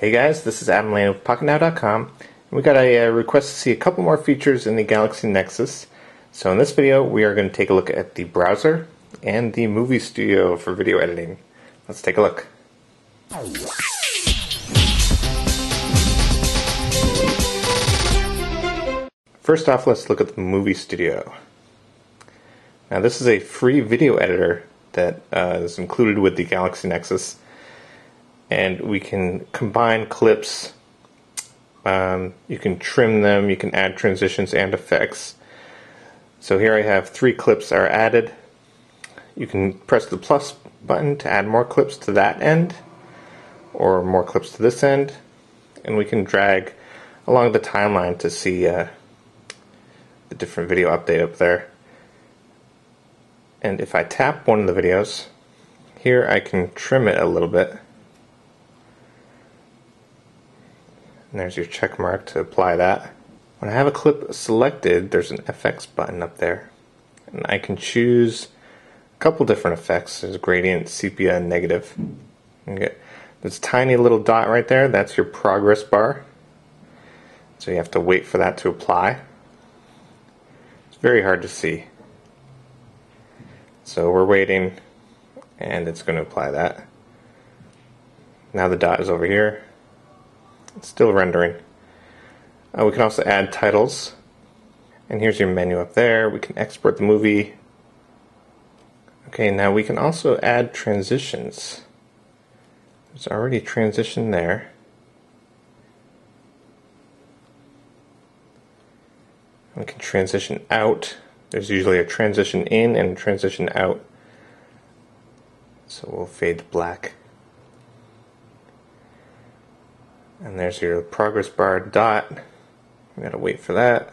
Hey guys, this is Adam Lein of PocketNow.com. We got a uh, request to see a couple more features in the Galaxy Nexus. So in this video, we are going to take a look at the browser and the movie studio for video editing. Let's take a look. First off, let's look at the movie studio. Now this is a free video editor that uh, is included with the Galaxy Nexus and we can combine clips. Um, you can trim them, you can add transitions and effects. So here I have three clips are added. You can press the plus button to add more clips to that end or more clips to this end and we can drag along the timeline to see uh, the different video update up there. And if I tap one of the videos, here I can trim it a little bit and there's your check mark to apply that. When I have a clip selected, there's an FX button up there, and I can choose a couple different effects. There's gradient, sepia, and negative. Okay. this tiny little dot right there, that's your progress bar. So you have to wait for that to apply. It's very hard to see. So we're waiting, and it's going to apply that. Now the dot is over here. It's still rendering. Uh, we can also add titles. And here's your menu up there. We can export the movie. Okay, now we can also add transitions. There's already a transition there. We can transition out. There's usually a transition in and a transition out. So we'll fade to black. And there's your progress bar dot. We gotta wait for that.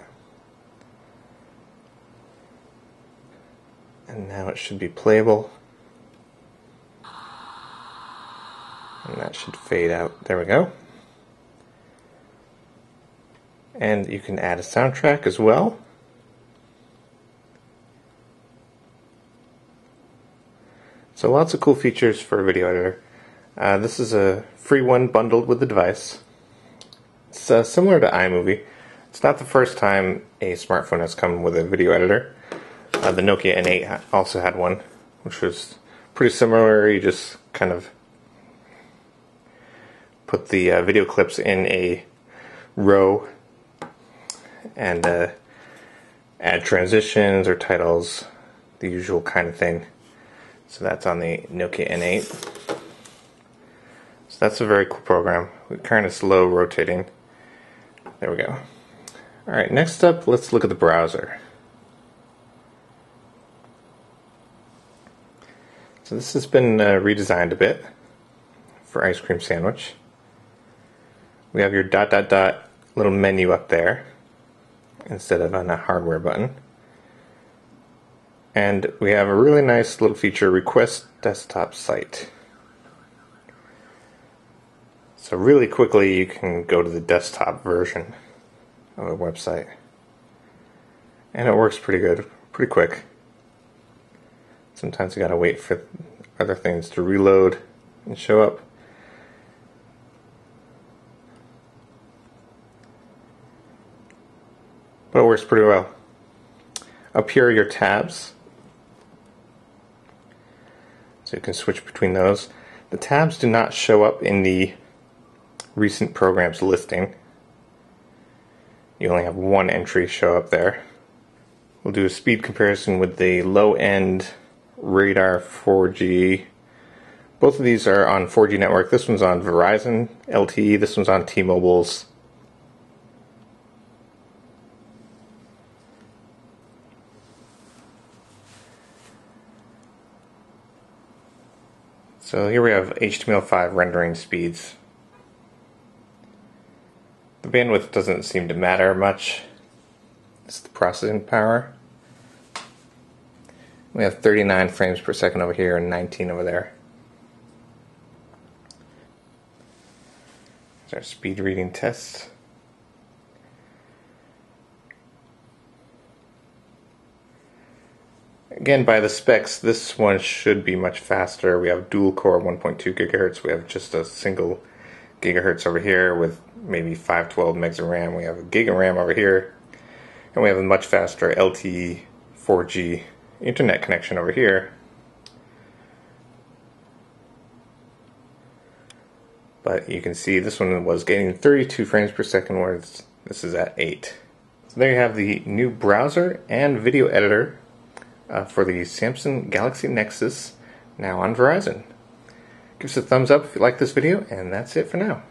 And now it should be playable. And that should fade out. There we go. And you can add a soundtrack as well. So lots of cool features for a video editor. Uh, this is a free one bundled with the device. It's uh, similar to iMovie. It's not the first time a smartphone has come with a video editor. Uh, the Nokia N8 also had one, which was pretty similar. You just kind of put the uh, video clips in a row and uh, add transitions or titles, the usual kind of thing. So that's on the Nokia N8. So that's a very cool program. We're kind of slow rotating. There we go. Alright, next up, let's look at the browser. So this has been uh, redesigned a bit for Ice Cream Sandwich. We have your dot dot dot little menu up there instead of on a hardware button. And we have a really nice little feature, Request Desktop Site. So really quickly you can go to the desktop version of the website. And it works pretty good, pretty quick. Sometimes you gotta wait for other things to reload and show up. But it works pretty well. Up here are your tabs. So you can switch between those. The tabs do not show up in the recent programs listing. You only have one entry show up there. We'll do a speed comparison with the low end Radar 4G. Both of these are on 4G network. This one's on Verizon LTE, this one's on T Mobile's. So here we have HTML5 rendering speeds. The bandwidth doesn't seem to matter much. It's the processing power. We have 39 frames per second over here and 19 over there. There's our speed reading test. Again, by the specs, this one should be much faster. We have dual core 1.2 gigahertz. We have just a single gigahertz over here with maybe 512 megs of RAM. We have a gig of RAM over here, and we have a much faster LTE 4G internet connection over here. But you can see this one was getting 32 frames per second, whereas this is at 8. So there you have the new browser and video editor uh, for the Samsung Galaxy Nexus now on Verizon. Give us a thumbs up if you like this video, and that's it for now.